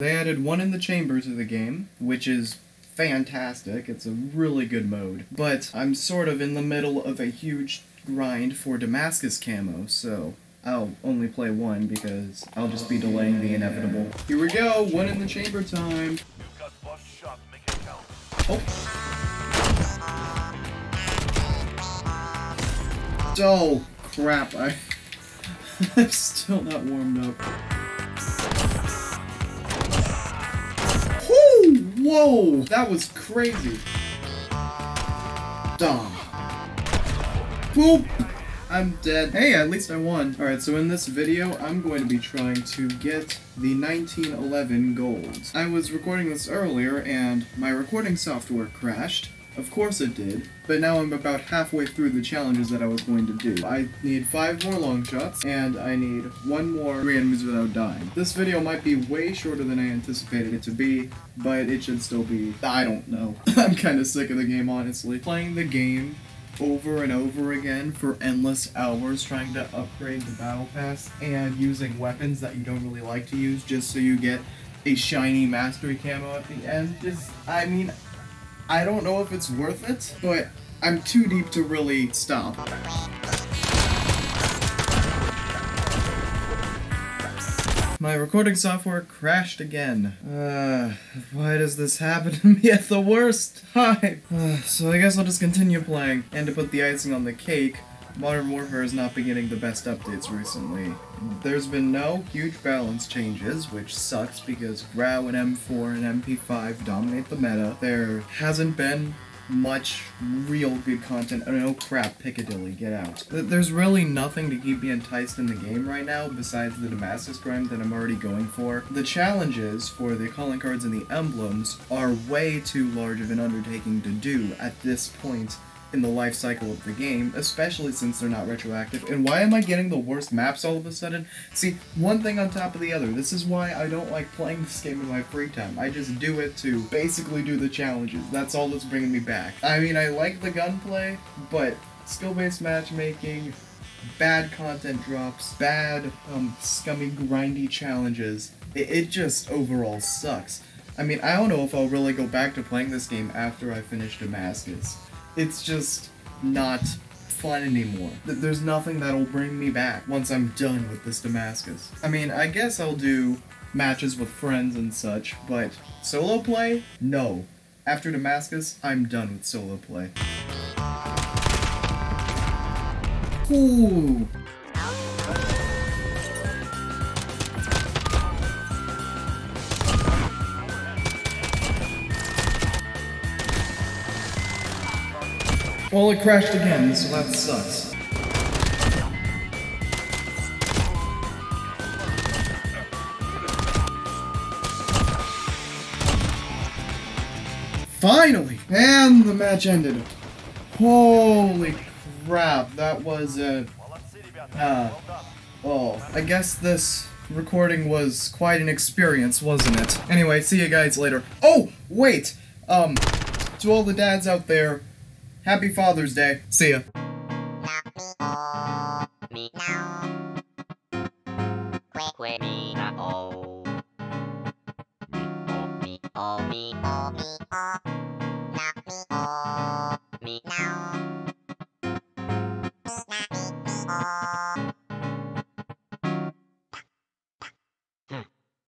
They added one in the chamber to the game, which is fantastic. It's a really good mode. But I'm sort of in the middle of a huge grind for Damascus camo, so I'll only play one because I'll just be delaying the inevitable. Here we go, one in the chamber time. Oh. Oh, crap, I... I'm still not warmed up. Whoa! That was crazy. Duh. Boop! I'm dead. Hey, at least I won. Alright, so in this video, I'm going to be trying to get the 1911 gold. I was recording this earlier, and my recording software crashed. Of course it did, but now I'm about halfway through the challenges that I was going to do. I need five more long shots, and I need one more three enemies without dying. This video might be way shorter than I anticipated it to be, but it should still be, I don't know. I'm kind of sick of the game, honestly. Playing the game over and over again for endless hours trying to upgrade the battle pass and using weapons that you don't really like to use just so you get a shiny mastery camo at the end is I mean I don't know if it's worth it, but I'm too deep to really stop. My recording software crashed again. Uh, why does this happen to me at the worst time? Uh, so I guess I'll just continue playing. And to put the icing on the cake, Modern Warfare has not been getting the best updates recently. There's been no huge balance changes, which sucks because GRAU and M4 and MP5 dominate the meta. There hasn't been much real good content. Oh no crap, Piccadilly, get out. There's really nothing to keep me enticed in the game right now besides the Damascus grind that I'm already going for. The challenges for the calling cards and the emblems are way too large of an undertaking to do at this point in the life cycle of the game, especially since they're not retroactive. And why am I getting the worst maps all of a sudden? See, one thing on top of the other. This is why I don't like playing this game in my free time. I just do it to basically do the challenges. That's all that's bringing me back. I mean, I like the gunplay, but skill-based matchmaking, bad content drops, bad, um, scummy, grindy challenges. It, it just overall sucks. I mean, I don't know if I'll really go back to playing this game after I finish Damascus it's just not fun anymore. There's nothing that'll bring me back once I'm done with this Damascus. I mean, I guess I'll do matches with friends and such, but solo play? No. After Damascus, I'm done with solo play. Ooh. Well, it crashed again, so that sucks. Finally! And the match ended. Holy crap, that was a... Uh, oh, I guess this recording was quite an experience, wasn't it? Anyway, see you guys later. Oh, wait! Um, to all the dads out there, Happy Father's Day. See ya. me now.